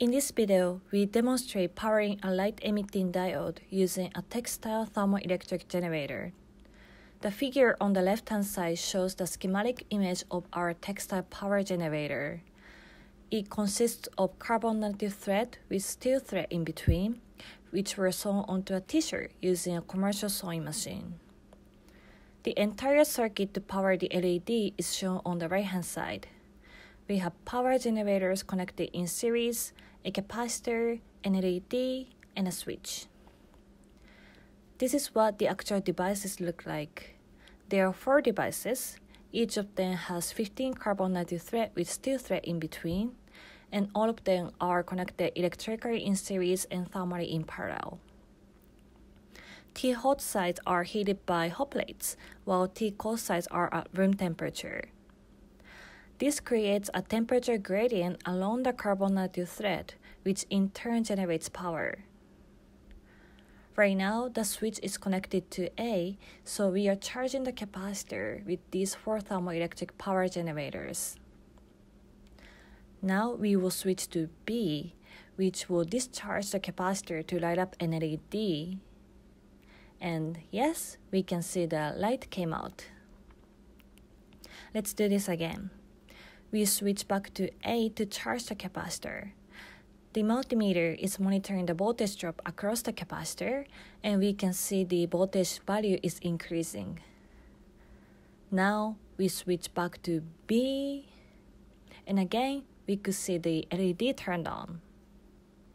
In this video, we demonstrate powering a light-emitting diode using a textile thermoelectric generator. The figure on the left-hand side shows the schematic image of our textile power generator. It consists of carbon nanotube thread with steel thread in between, which were sewn onto a t-shirt using a commercial sewing machine. The entire circuit to power the LED is shown on the right-hand side we have power generators connected in series, a capacitor, an LED, and a switch. This is what the actual devices look like. There are four devices. Each of them has 15 carbon nanotube thread with steel thread in between, and all of them are connected electrically in series and thermally in parallel. T hot sides are heated by hot plates, while T cold sides are at room temperature. This creates a temperature gradient along the carbon nanotube thread, which in turn generates power. Right now, the switch is connected to A, so we are charging the capacitor with these four thermoelectric power generators. Now we will switch to B, which will discharge the capacitor to light up an LED. And yes, we can see the light came out. Let's do this again we switch back to A to charge the capacitor. The multimeter is monitoring the voltage drop across the capacitor, and we can see the voltage value is increasing. Now we switch back to B, and again we could see the LED turned on.